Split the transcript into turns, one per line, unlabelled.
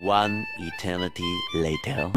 One eternity later.